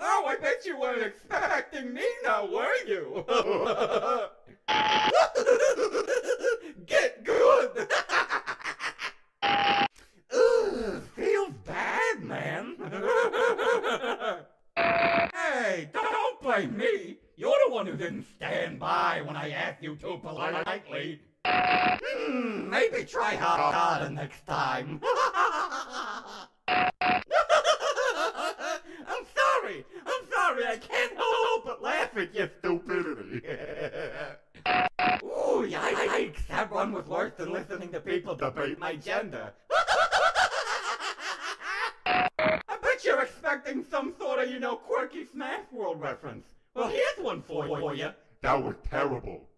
oh, I bet you weren't expecting me now, were you? Get good! Ugh, feels bad, man. hey, don't blame me. You're the one who didn't stand by when I asked you to politely. Hmm, maybe try harder next time. I'm sorry. I'm sorry. I can't help but laugh at your stupidity. Ooh, yikes. That one was worse than listening to people debate my gender. I bet you're expecting some sort of, you know, quirky Smash World reference. Well, here's one for, for you. That was terrible.